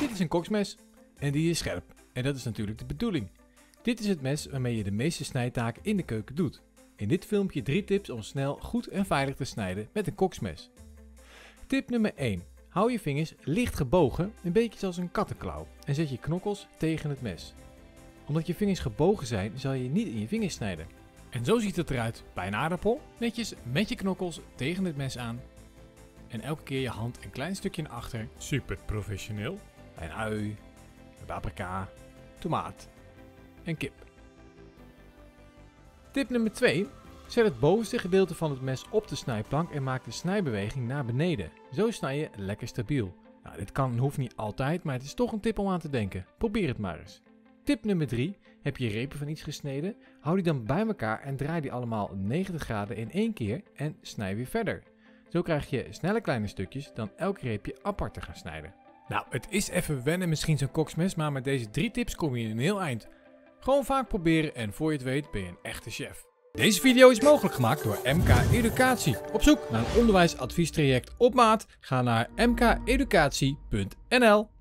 Dit is een koksmes en die is scherp. En dat is natuurlijk de bedoeling. Dit is het mes waarmee je de meeste snijtaken in de keuken doet. In dit filmpje drie tips om snel, goed en veilig te snijden met een koksmes. Tip nummer 1. Hou je vingers licht gebogen, een beetje zoals een kattenklauw, en zet je knokkels tegen het mes. Omdat je vingers gebogen zijn, zal je niet in je vingers snijden. En zo ziet het eruit bij een aardappel, netjes met je knokkels tegen het mes aan. En elke keer je hand een klein stukje naar achter, super professioneel. Een ui, paprika, tomaat en kip. Tip nummer 2. Zet het bovenste gedeelte van het mes op de snijplank en maak de snijbeweging naar beneden. Zo snij je lekker stabiel. Nou, dit kan en hoeft niet altijd, maar het is toch een tip om aan te denken. Probeer het maar eens. Tip nummer 3. Heb je repen van iets gesneden? Hou die dan bij elkaar en draai die allemaal 90 graden in één keer en snij weer verder. Zo krijg je snelle kleine stukjes dan elk reepje apart te gaan snijden. Nou, het is even wennen misschien zo'n koksmes, maar met deze drie tips kom je in een heel eind. Gewoon vaak proberen en voor je het weet ben je een echte chef. Deze video is mogelijk gemaakt door MK Educatie. Op zoek naar een onderwijsadviestraject op maat? Ga naar mkeducatie.nl